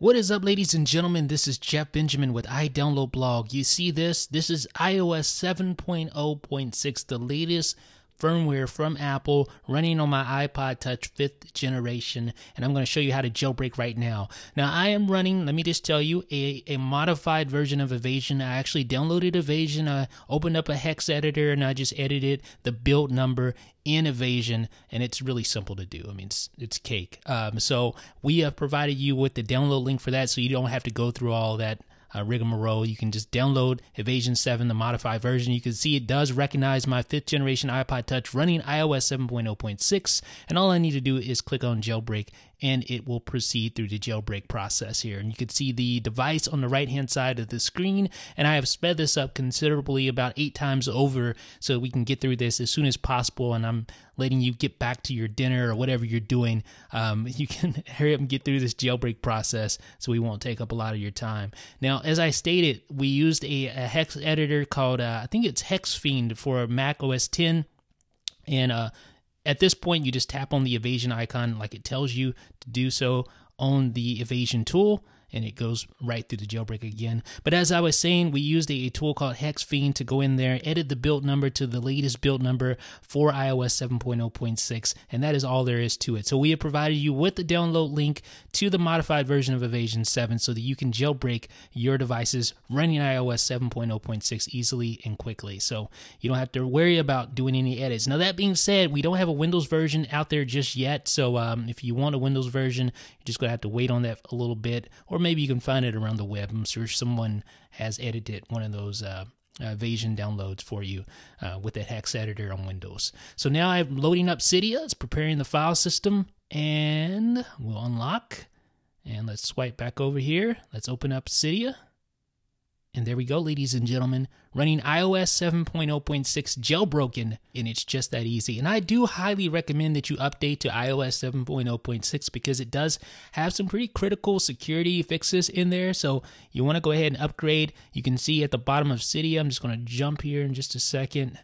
What is up, ladies and gentlemen? This is Jeff Benjamin with iDownload Blog. You see this? This is iOS 7.0.6, the latest firmware from Apple running on my iPod Touch fifth generation, and I'm going to show you how to jailbreak right now. Now, I am running, let me just tell you, a, a modified version of Evasion. I actually downloaded Evasion, I opened up a hex editor, and I just edited the build number in Evasion, and it's really simple to do. I mean, it's, it's cake. Um, so we have provided you with the download link for that, so you don't have to go through all that uh, rigmarole. You can just download Evasion 7, the modified version. You can see it does recognize my fifth generation iPod Touch running iOS 7.0.6. And all I need to do is click on jailbreak and it will proceed through the jailbreak process here. And you can see the device on the right hand side of the screen. And I have sped this up considerably about eight times over so we can get through this as soon as possible. And I'm letting you get back to your dinner or whatever you're doing. Um, you can hurry up and get through this jailbreak process so we won't take up a lot of your time. Now, as I stated, we used a, a hex editor called, uh, I think it's HexFiend for Mac OS 10. And uh, at this point, you just tap on the evasion icon like it tells you to do so on the evasion tool and it goes right through the jailbreak again. But as I was saying, we used a, tool called Hex HexFiend to go in there, edit the build number to the latest build number for iOS 7.0.6, and that is all there is to it. So we have provided you with the download link to the modified version of Evasion 7 so that you can jailbreak your devices running iOS 7.0.6 easily and quickly. So you don't have to worry about doing any edits. Now, that being said, we don't have a Windows version out there just yet. So um, if you want a Windows version, you're just going to have to wait on that a little bit, or maybe you can find it around the web. I'm sure someone has edited one of those uh, Evasion downloads for you uh, with that hex editor on Windows. So now I'm loading up Cydia. It's preparing the file system, and we'll unlock. And let's swipe back over here. Let's open up Cydia. And there we go, ladies and gentlemen, running iOS 7.0.6 jailbroken, and it's just that easy. And I do highly recommend that you update to iOS 7.0.6 because it does have some pretty critical security fixes in there. So you want to go ahead and upgrade. You can see at the bottom of Cydia, I'm just going to jump here in just a second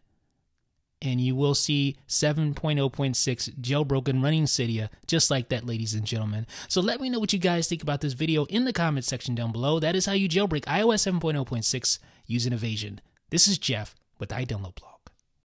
and you will see 7.0.6 jailbroken running Cydia, just like that, ladies and gentlemen. So let me know what you guys think about this video in the comments section down below. That is how you jailbreak iOS 7.0.6 using Evasion. This is Jeff with iDownload Blog.